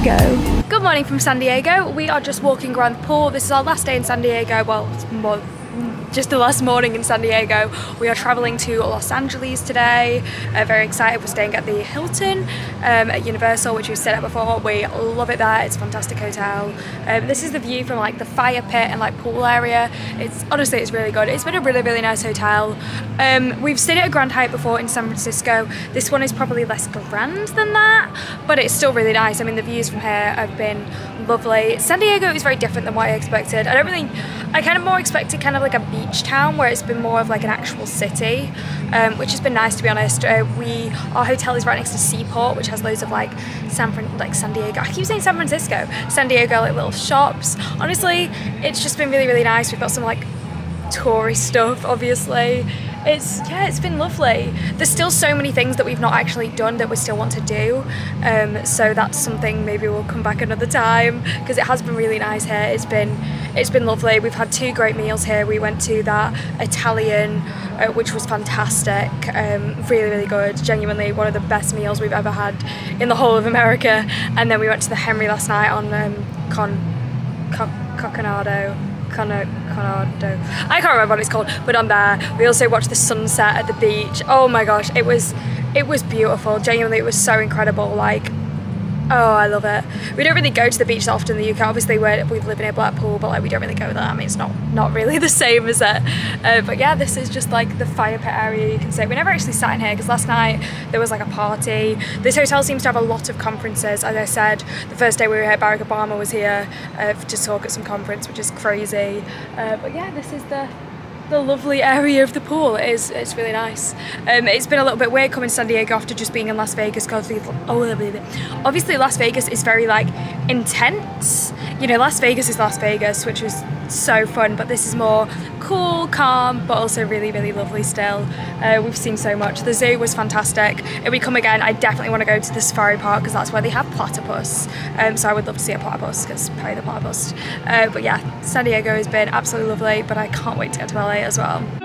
Diego. Good morning from San Diego. We are just walking around the pool. This is our last day in San Diego. Well, just the last morning in San Diego. We are traveling to Los Angeles today. Uh, very excited. We're staying at the Hilton um, at Universal, which we've stayed at before. We love it there. It's a fantastic hotel. Um, this is the view from like the fire pit and like pool area. It's honestly, it's really good. It's been a really, really nice hotel. Um, we've stayed at a Grand Hyatt before in San Francisco. This one is probably less grand than that, but it's still really nice. I mean, the views from here have been lovely. San Diego is very different than what I expected. I don't really, I kind of more expected kind of like a beach town where it's been more of like an actual city, um, which has been nice to be honest. Uh, we, our hotel is right next to Seaport, which has loads of like San Fran, like San Diego. I keep saying San Francisco, San Diego like little shops. Honestly, it's just been really really nice. We've got some like tourist stuff, obviously it's yeah it's been lovely. There's still so many things that we've not actually done that we still want to do. Um, so that's something maybe we'll come back another time because it has been really nice here. It's been it's been lovely. We've had two great meals here. We went to that Italian uh, which was fantastic. Um, really really good. Genuinely one of the best meals we've ever had in the whole of America. And then we went to the Henry last night on um, Con, Con Coconado Conado. I can't remember what it's called, but I'm there. We also watched the sunset at the beach. Oh my gosh, it was it was beautiful. Genuinely, it was so incredible. Like Oh, I love it. We don't really go to the beach often in the UK. Obviously, we're, we live in a Blackpool, but like we don't really go there. I mean, it's not not really the same as it. Uh, but yeah, this is just like the fire pit area. You can say we never actually sat in here because last night there was like a party. This hotel seems to have a lot of conferences. As I said, the first day we were here, Barack Obama was here uh, to talk at some conference, which is crazy. Uh, but yeah, this is the the lovely area of the pool. It is, it's really nice. Um, it's been a little bit weird coming to San Diego after just being in Las Vegas because oh, obviously Las Vegas is very like intense. You know, Las Vegas is Las Vegas, which was so fun, but this is more cool, calm, but also really, really lovely still. Uh, we've seen so much. The zoo was fantastic. If we come again, I definitely want to go to the safari park because that's where they have platypus. Um, so I would love to see a platypus because probably the platypus. Uh, but yeah, San Diego has been absolutely lovely, but I can't wait to get to LA as well.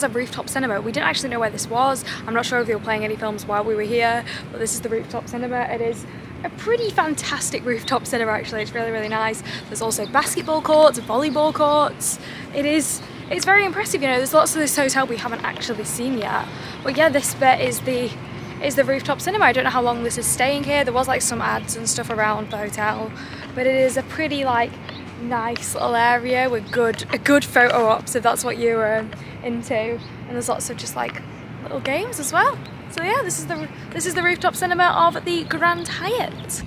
Has a rooftop cinema. We didn't actually know where this was. I'm not sure if they were playing any films while we were here, but this is the rooftop cinema. It is a pretty fantastic rooftop cinema actually. It's really, really nice. There's also basketball courts, volleyball courts. It is, it's very impressive, you know, there's lots of this hotel we haven't actually seen yet. But yeah, this bit is the is the rooftop cinema. I don't know how long this is staying here. There was like some ads and stuff around the hotel, but it is a pretty like nice little area with good a good photo ops if that's what you were into and there's lots of just like little games as well. So yeah this is the this is the rooftop cinema of the Grand Hyatt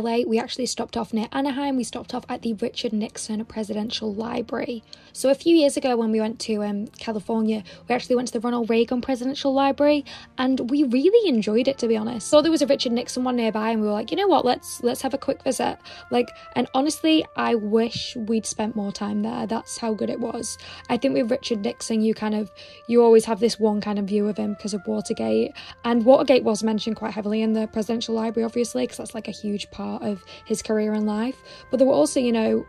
LA, we actually stopped off near Anaheim. We stopped off at the Richard Nixon Presidential Library. So a few years ago, when we went to um, California, we actually went to the Ronald Reagan Presidential Library, and we really enjoyed it. To be honest, so there was a Richard Nixon one nearby, and we were like, you know what, let's let's have a quick visit. Like, and honestly, I wish we'd spent more time there. That's how good it was. I think with Richard Nixon, you kind of you always have this one kind of view of him because of Watergate, and Watergate was mentioned quite heavily in the presidential library, obviously, because that's like a huge part of his career and life. But there were also, you know,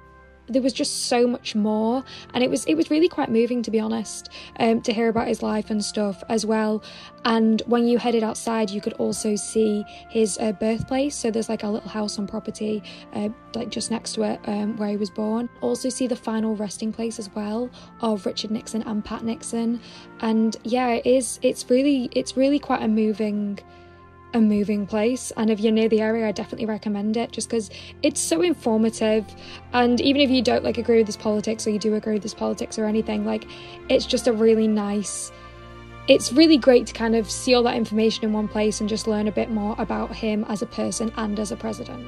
there was just so much more and it was it was really quite moving to be honest um, to hear about his life and stuff as well. And when you headed outside you could also see his uh, birthplace. So there's like a little house on property uh, like just next to it um, where he was born. Also see the final resting place as well of richard nixon and pat nixon. And yeah it is it's really it's really quite a moving a moving place and if you're near the area i definitely recommend it just because it's so informative. And even if you don't like agree with this politics or you do agree with this politics or anything like it's just a really nice it's really great to kind of see all that information in one place and just learn a bit more about him as a person and as a president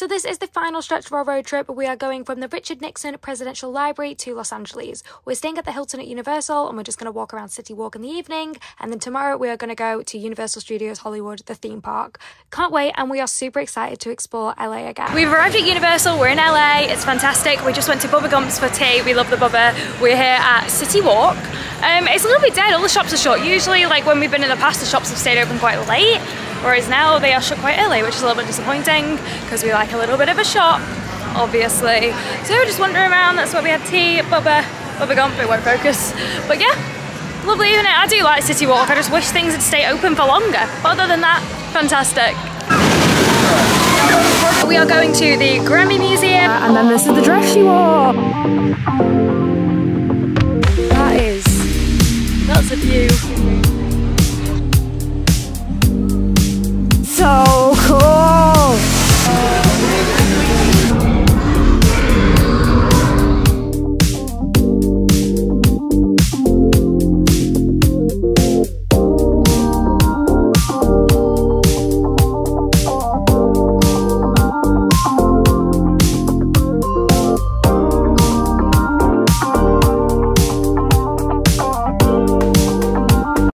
So this is the final stretch of our road trip. We are going from the Richard Nixon Presidential Library to Los Angeles. We're staying at the Hilton at Universal and we're just going to walk around City Walk in the evening. And then tomorrow we are going to go to Universal Studios Hollywood, the theme park. Can't wait and we are super excited to explore LA again. We've arrived at Universal, we're in LA, it's fantastic. We just went to Bubba Gump's for tea, we love the Bubba. We're here at City Walk. Um, it's a little bit dead, all the shops are shut. Usually like when we've been in the past the shops have stayed open quite late whereas now they are shut quite early, which is a little bit disappointing because we like a little bit of a shop, obviously. So we're just wandering around, that's why we had tea, Bubba, Bubba Gump, it won't focus. But yeah, lovely isn't? I do like City Walk, I just wish things would stay open for longer. But other than that, fantastic. We are going to the Grammy Museum. and then this is the dress she wore. That is, that's a view. 受苦。